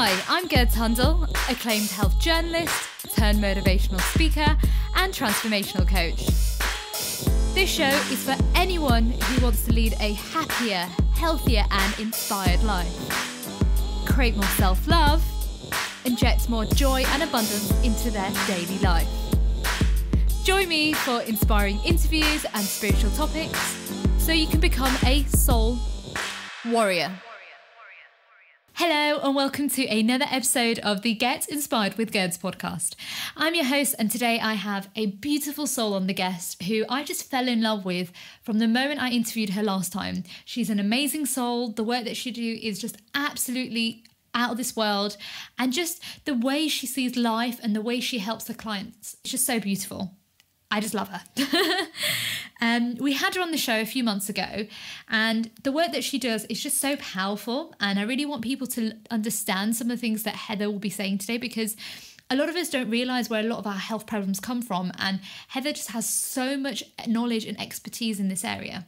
Hi, I'm Gurds Hundal, acclaimed health journalist, turned motivational speaker, and transformational coach. This show is for anyone who wants to lead a happier, healthier, and inspired life. Create more self love, inject more joy and abundance into their daily life. Join me for inspiring interviews and spiritual topics so you can become a soul warrior. Hello, and welcome to another episode of the Get Inspired with Gurds podcast. I'm your host, and today I have a beautiful soul on the guest who I just fell in love with from the moment I interviewed her last time. She's an amazing soul. The work that she do is just absolutely out of this world, and just the way she sees life and the way she helps her clients. It's just so beautiful. I just love her. um, we had her on the show a few months ago, and the work that she does is just so powerful. And I really want people to understand some of the things that Heather will be saying today because a lot of us don't realize where a lot of our health problems come from. And Heather just has so much knowledge and expertise in this area.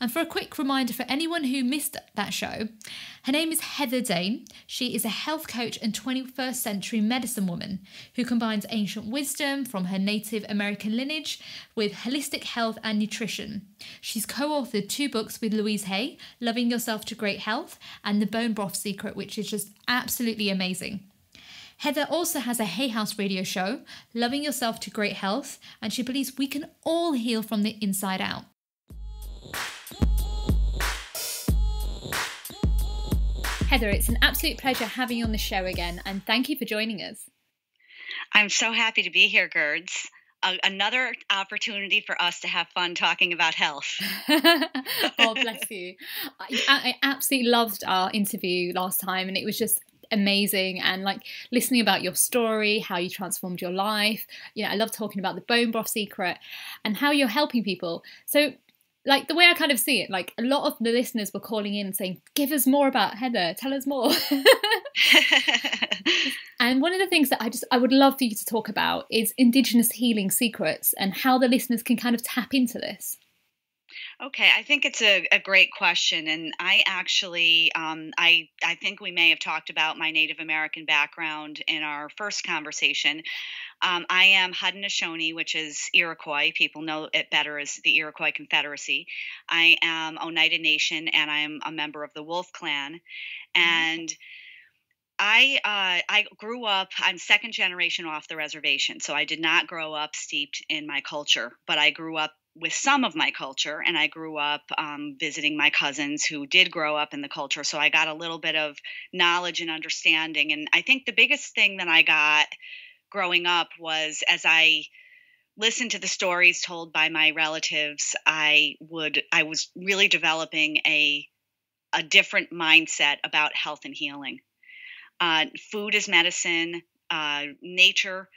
And for a quick reminder for anyone who missed that show, her name is Heather Dane. She is a health coach and 21st century medicine woman who combines ancient wisdom from her Native American lineage with holistic health and nutrition. She's co authored two books with Louise Hay Loving Yourself to Great Health and The Bone Broth Secret, which is just absolutely amazing. Heather also has a Hay House radio show, Loving Yourself to Great Health, and she believes we can all heal from the inside out. Heather, it's an absolute pleasure having you on the show again, and thank you for joining us. I'm so happy to be here, Gurds. Uh, another opportunity for us to have fun talking about health. oh, bless you. I, I absolutely loved our interview last time, and it was just amazing and like listening about your story how you transformed your life you know i love talking about the bone broth secret and how you're helping people so like the way I kind of see it, like a lot of the listeners were calling in saying, "Give us more about Heather. Tell us more." and one of the things that I just I would love for you to talk about is Indigenous healing secrets and how the listeners can kind of tap into this. Okay, I think it's a, a great question, and I actually, um, I I think we may have talked about my Native American background in our first conversation. Um, I am Haudenosaunee, which is Iroquois. People know it better as the Iroquois Confederacy. I am Oneida Nation, and I am a member of the Wolf Clan, mm-hmm. and. I uh, I grew up. I'm second generation off the reservation, so I did not grow up steeped in my culture. But I grew up with some of my culture, and I grew up um, visiting my cousins who did grow up in the culture. So I got a little bit of knowledge and understanding. And I think the biggest thing that I got growing up was as I listened to the stories told by my relatives, I would I was really developing a a different mindset about health and healing. Uh, food is medicine. Uh, nature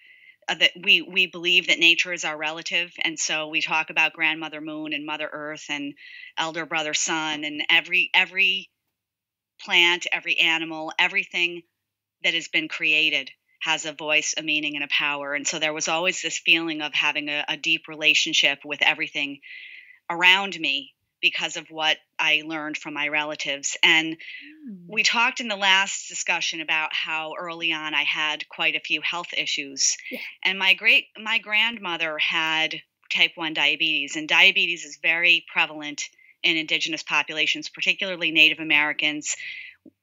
Uh, that we we believe that nature is our relative. And so we talk about grandmother moon and mother earth and elder brother sun and every every plant every animal everything that has been created has a voice a meaning and a power. And so there was always this feeling of having a, a deep relationship with everything around me because of what I learned from my relatives. And mm. we talked in the last discussion about how early on I had quite a few health issues. Yeah. And my great my grandmother had type 1 diabetes and diabetes is very prevalent in indigenous populations, particularly Native Americans.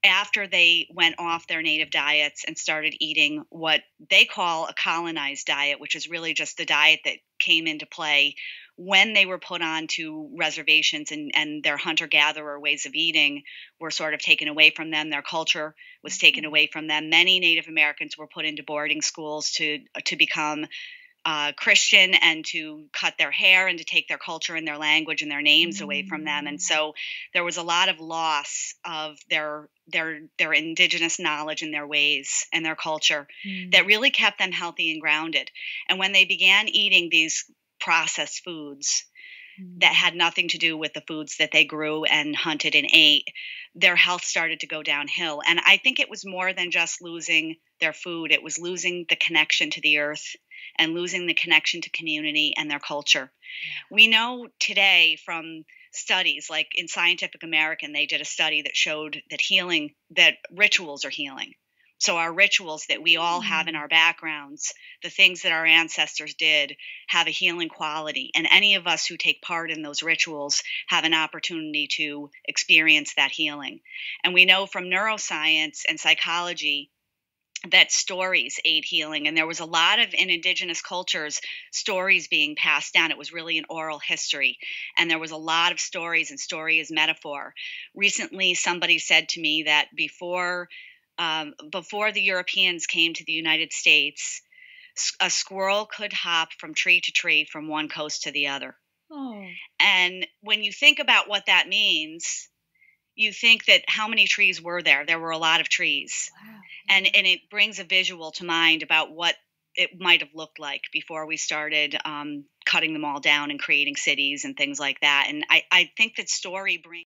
After they went off their native diets and started eating what they call a colonized diet, which is really just the diet that came into play when they were put onto reservations and, and their hunter gatherer ways of eating were sort of taken away from them, their culture was taken mm-hmm. away from them. Many Native Americans were put into boarding schools to to become uh, Christian and to cut their hair and to take their culture and their language and their names away from them. And mm. so there was a lot of loss of their their their indigenous knowledge and their ways and their culture mm. that really kept them healthy and grounded. And when they began eating these processed foods that mm. had nothing to do with the foods that they grew and hunted and ate, their health started to go downhill. And I think it was more than just losing their food, it was losing the connection to the earth and losing the connection to community and their culture. We know today from studies like in Scientific American, they did a study that showed that healing, that rituals are healing So, our rituals that we all have in mm. our backgrounds, the things that our ancestors did, have a healing quality. And any of us who take part in those rituals have an opportunity to experience that healing. And we know from neuroscience and psychology that stories aid healing. And there was a lot of, in indigenous cultures, stories being passed down. It was really an oral history. And there was a lot of stories, and story is metaphor. Recently, somebody said to me that before um, before the Europeans came to the United States, a squirrel could hop from tree to tree from one coast to the other. Oh. And when you think about what that means, you think that how many trees were there? There were a lot of trees. Wow. And and it brings a visual to mind about what it might have looked like before we started um, cutting them all down and creating cities and things like that. And I, I think that story brings